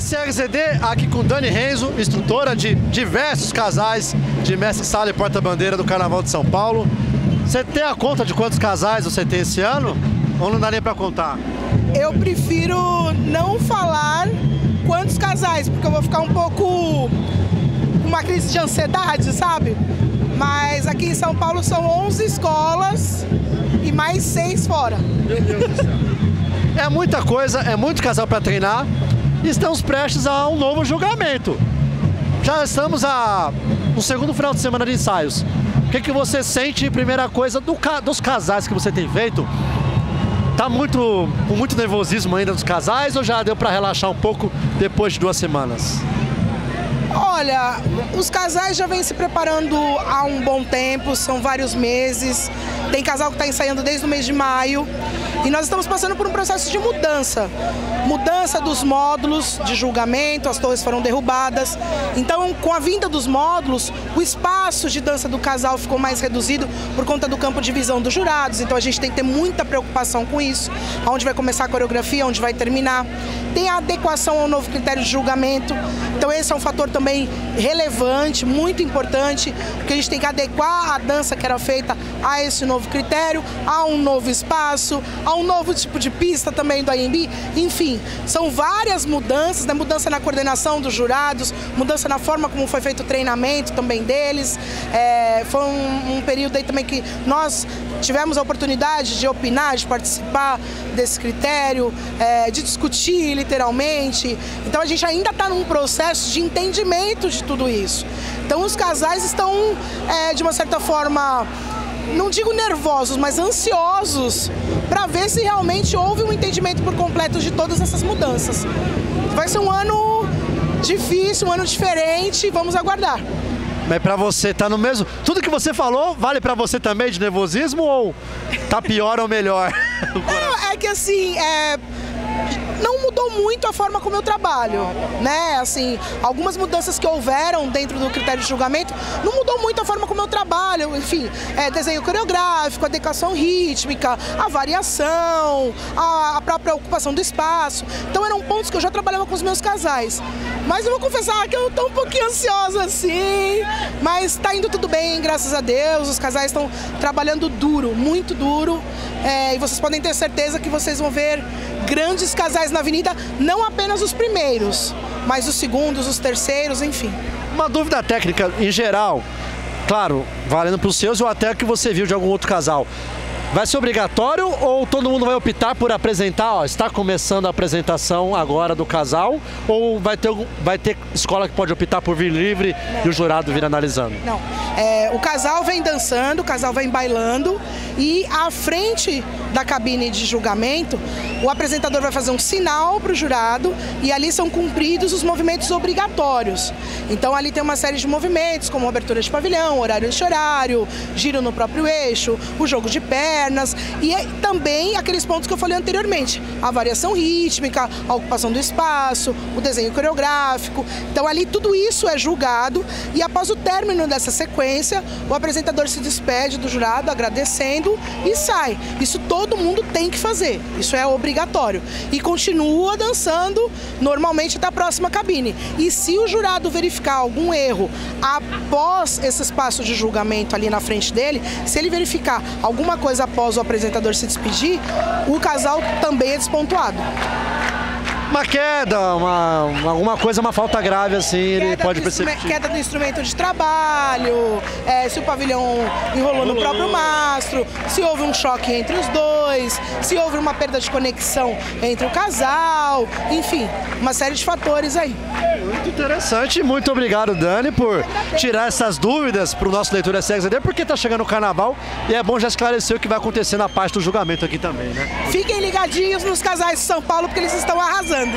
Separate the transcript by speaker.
Speaker 1: SRZD aqui com Dani Renzo, instrutora de diversos casais de mestre sala e porta-bandeira do Carnaval de São Paulo. Você tem a conta de quantos casais você tem esse ano? Ou não dá nem para contar?
Speaker 2: Eu prefiro não falar quantos casais, porque eu vou ficar um pouco com uma crise de ansiedade, sabe? Mas aqui em São Paulo são 11 escolas e mais 6 fora.
Speaker 1: Meu Deus do céu. É muita coisa, é muito casal para treinar estamos prestes a um novo julgamento. Já estamos a, no segundo final de semana de ensaios. O que, que você sente, primeira coisa, do, dos casais que você tem feito? Tá muito, com muito nervosismo ainda dos casais ou já deu para relaxar um pouco depois de duas semanas?
Speaker 2: Olha, os casais já vêm se preparando há um bom tempo, são vários meses. Tem casal que está ensaiando desde o mês de maio. E nós estamos passando por um processo de mudança. Mudança dos módulos de julgamento, as torres foram derrubadas. Então, com a vinda dos módulos, o espaço de dança do casal ficou mais reduzido por conta do campo de visão dos jurados. Então, a gente tem que ter muita preocupação com isso. Onde vai começar a coreografia, onde vai terminar. Tem a adequação ao novo critério de julgamento. Então, esse é um fator também relevante, muito importante, porque a gente tem que adequar a dança que era feita a esse novo critério, a um novo espaço, a um novo tipo de pista também do AMB. Enfim, são várias mudanças, né? mudança na coordenação dos jurados, mudança na forma como foi feito o treinamento também deles. É, foi um, um período aí também que nós tivemos a oportunidade de opinar, de participar desse critério, é, de discutir literalmente. Então a gente ainda está num processo de entendimento de tudo isso. Então os casais estão, é, de uma certa forma, não digo nervosos, mas ansiosos para ver se realmente houve um entendimento por completo de todas essas mudanças. Vai ser um ano difícil, um ano diferente, vamos aguardar.
Speaker 1: Mas para você tá no mesmo. Tudo que você falou vale para você também de nervosismo ou tá pior ou melhor?
Speaker 2: é, é que assim, é não muito a forma como eu trabalho, né? Assim, algumas mudanças que houveram dentro do critério de julgamento não mudou muito a forma como eu trabalho, enfim, é, desenho coreográfico, adequação rítmica, a variação, a, a própria ocupação do espaço. Então eram pontos que eu já trabalhava com os meus casais. Mas eu vou confessar que eu tô um pouquinho ansiosa assim, mas tá indo tudo bem, graças a Deus. Os casais estão trabalhando duro, muito duro. É, e vocês podem ter certeza que vocês vão ver grandes casais na avenida, não apenas os primeiros, mas os segundos, os terceiros, enfim.
Speaker 1: Uma dúvida técnica em geral, claro, valendo para os seus ou até que você viu de algum outro casal. Vai ser obrigatório ou todo mundo vai optar por apresentar? Ó, está começando a apresentação agora do casal? Ou vai ter, vai ter escola que pode optar por vir livre Não. e o jurado vir analisando?
Speaker 2: Não. É, o casal vem dançando, o casal vem bailando e à frente da cabine de julgamento, o apresentador vai fazer um sinal para o jurado e ali são cumpridos os movimentos obrigatórios. Então ali tem uma série de movimentos, como abertura de pavilhão, horário de horário, giro no próprio eixo, o jogo de pé, e também aqueles pontos que eu falei anteriormente, a variação rítmica, a ocupação do espaço, o desenho coreográfico. Então ali tudo isso é julgado e após o término dessa sequência, o apresentador se despede do jurado agradecendo e sai. Isso todo mundo tem que fazer, isso é obrigatório. E continua dançando normalmente até a próxima cabine. E se o jurado verificar algum erro após esse espaço de julgamento ali na frente dele, se ele verificar alguma coisa após o apresentador se despedir, o casal também é despontuado.
Speaker 1: Uma queda, uma, alguma coisa, uma falta grave assim, queda ele pode perceber.
Speaker 2: Queda do instrumento de trabalho, é, se o pavilhão enrolou no próprio mastro, se houve um choque entre os dois, se houve uma perda de conexão entre o casal, enfim, uma série de fatores aí.
Speaker 1: Muito interessante, muito obrigado Dani por tirar essas dúvidas para o nosso leitura SXD, porque está chegando o carnaval e é bom já esclarecer o que vai acontecer na parte do julgamento aqui também, né?
Speaker 2: Fiquem ligadinhos nos casais de São Paulo porque eles estão arrasando.